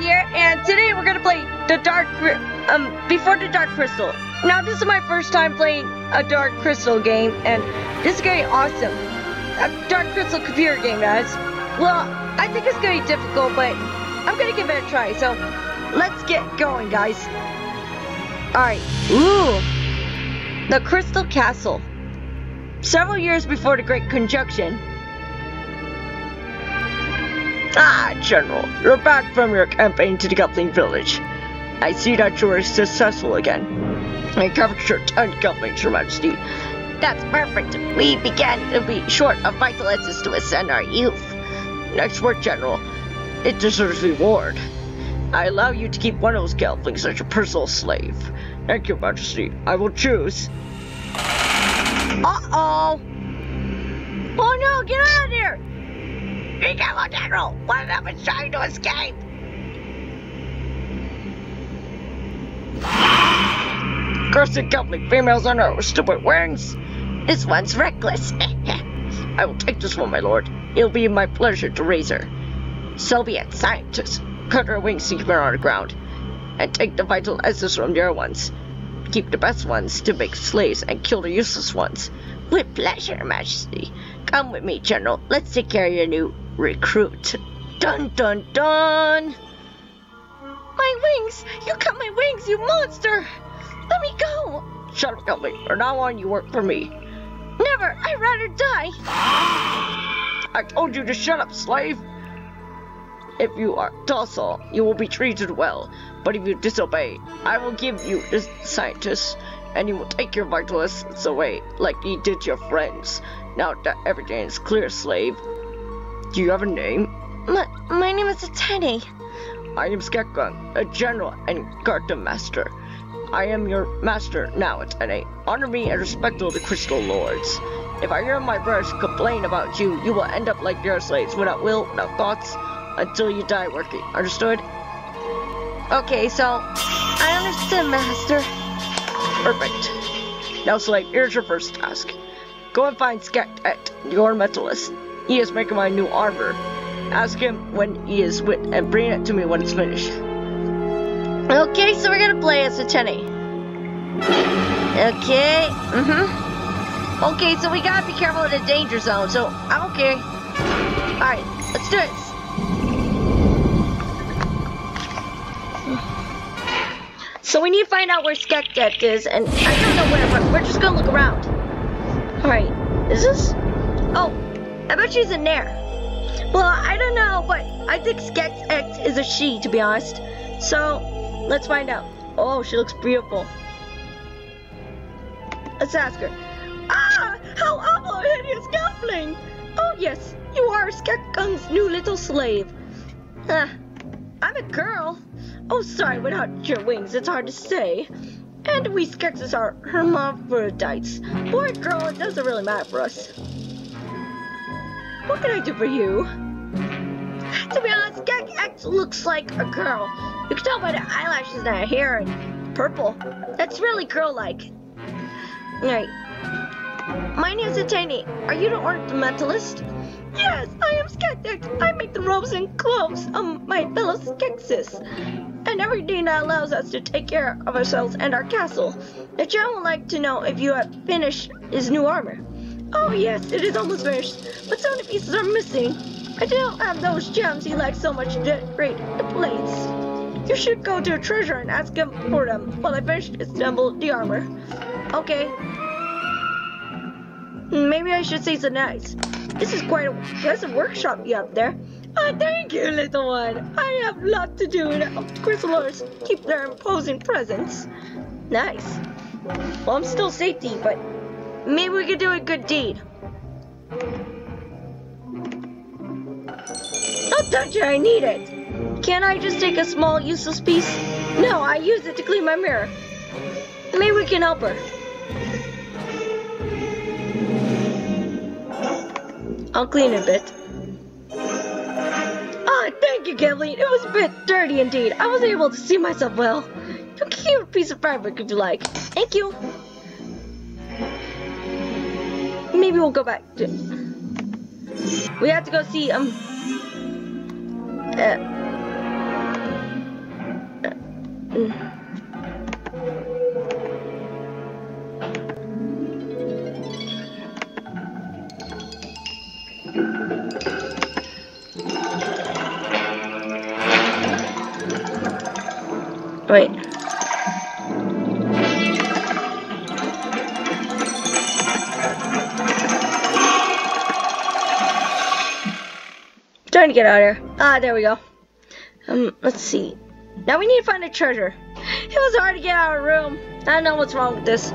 Here, and today we're gonna play the Dark, um, Before the Dark Crystal. Now, this is my first time playing a Dark Crystal game, and this is gonna be awesome. A Dark Crystal computer game, guys. Well, I think it's gonna be difficult, but I'm gonna give it a try, so let's get going, guys. Alright, ooh, the Crystal Castle. Several years before the Great Conjunction, Ah, General, you're back from your campaign to the Gelfling village. I see that you were successful again. I captured 10 Gelflings, Your Majesty. That's perfect. We began to be short of vital essence to ascend our youth. Next word, General. It deserves reward. I allow you to keep one of those Gelflings as your personal slave. Thank you, Majesty. I will choose. Uh-oh. Oh no, get out! General! One of them is trying to escape! Cursed Gelfling females on her stupid wings! This one's reckless. I will take this one, my lord. It'll be my pleasure to raise her. Soviet scientists, cut her wings to keep her on the ground, and take the vital essence from the other ones. Keep the best ones to make slaves and kill the useless ones. With pleasure, Majesty. Come with me, General. Let's take care of your new recruit. Dun dun dun! My wings! You cut my wings, you monster! Let me go! Shut up, Gelfling. From now on, you work for me. Never! I'd rather die! I told you to shut up, slave! If you are docile, you will be treated well. But if you disobey, I will give you the scientists, and you will take your vital essence away, like you did your friends. Now that everything is clear, slave, do you have a name? My, my name is Atene. I am SkekUng, a general and Garthim master. I am your master now, Atene. Honor me and respect all the crystal lords. If I hear my brothers complain about you, you will end up like their slaves, without will, without thoughts, until you die working. Understood? Okay, so I understand, Master. Perfect. Now, slave, here's your first task. Go and find SkekEkt, your metallist. He is making my new armor. Ask him when he is with, and bring it to me when it's finished. Okay, so we're gonna play as Atene. Okay, mm-hmm. Okay, so we gotta be careful in the danger zone, so I'm okay. Alright, let's do this. So we need to find out where SkekEkt is, and I don't know where, but we're just gonna look around. Alright, is this? Oh, I bet she's in there. Well, I don't know, but I think SkekEkt is a she, to be honest. So, let's find out. Oh, she looks beautiful. Let's ask her. Ah, how awful hideous! Oh yes, you are SkekUng's new little slave. Ah, I'm a girl. Oh, sorry, without your wings, it's hard to say. And we Skeksis are hermaphrodites. Boy girl, it doesn't really matter for us. What can I do for you? To be honest, SkekEkt looks like a girl. You can tell by the eyelashes and her hair and purple. That's really girl-like. Alright. My name's Atene. Are you the ornamentalist? Yes, I am SkekEkt. I make the robes and clothes of my fellow Skeksis. And everything that allows us to take care of ourselves and our castle. The general would like to know if you have finished his new armor. Oh yes, it is almost finished, but of the pieces are missing. I don't have those gems he likes so much to decorate the plates. You should go to a treasure and ask him for them while I finish to assemble the armor. Okay. Maybe I should say something nice. This is quite a impressive workshop you have there. Oh, thank you, little one. I have a lot to do now. the keep their imposing presence. Nice. Well, I'm still safety, but maybe we could do a good deed. Don't touch it, I need it. Can't I just take a small useless piece? No, I use it to clean my mirror. Maybe we can help her. I'll clean a bit. Ah, thank you, Kathleen. It was a bit dirty indeed. I wasn't able to see myself well. You can keep a piece of fabric if you like. Thank you. Maybe we'll go back to... We have to go see, um... Uh, Mm. Wait. Trying to get out of here. Ah, there we go. Um, let's see. Now we need to find a treasure. It was hard to get out of room. I don't know what's wrong with this.